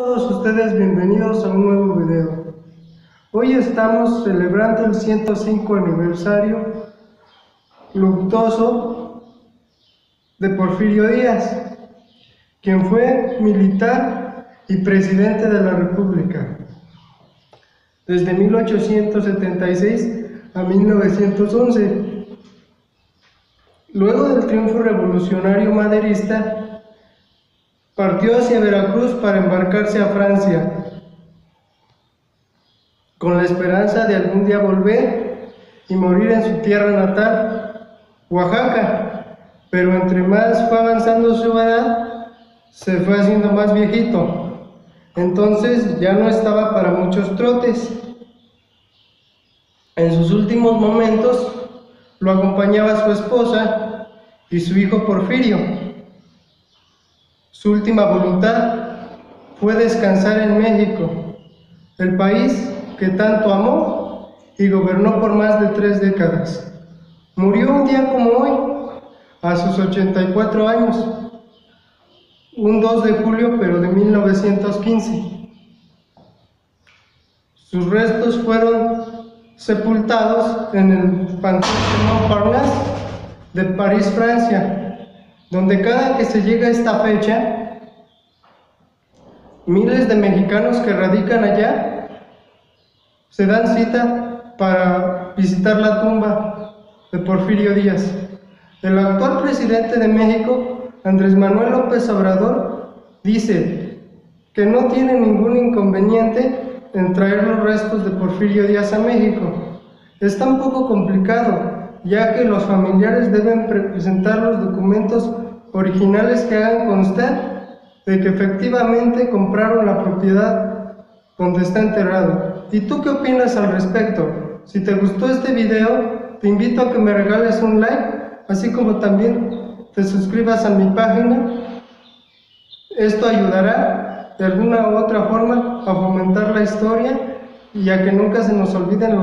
todos ustedes bienvenidos a un nuevo video. Hoy estamos celebrando el 105 aniversario luctuoso de Porfirio Díaz, quien fue militar y presidente de la República desde 1876 a 1911. Luego del triunfo revolucionario maderista, partió hacia Veracruz para embarcarse a Francia, con la esperanza de algún día volver y morir en su tierra natal, Oaxaca, pero entre más fue avanzando su edad, se fue haciendo más viejito, entonces ya no estaba para muchos trotes. En sus últimos momentos lo acompañaba su esposa y su hijo Porfirio. Su última voluntad fue descansar en México, el país que tanto amó y gobernó por más de tres décadas. Murió un día como hoy, a sus 84 años, un 2 de julio pero de 1915. Sus restos fueron sepultados en el Panteón de de París, Francia, donde cada que se llega a esta fecha, miles de mexicanos que radican allá se dan cita para visitar la tumba de Porfirio Díaz. El actual presidente de México, Andrés Manuel López Obrador, dice que no tiene ningún inconveniente en traer los restos de Porfirio Díaz a México. Está un poco complicado, ya que los familiares deben presentar los documentos originales que hagan constar de que efectivamente compraron la propiedad donde está enterrado. ¿Y tú qué opinas al respecto? Si te gustó este video, te invito a que me regales un like, así como también te suscribas a mi página. Esto ayudará de alguna u otra forma a fomentar la historia y a que nunca se nos olviden los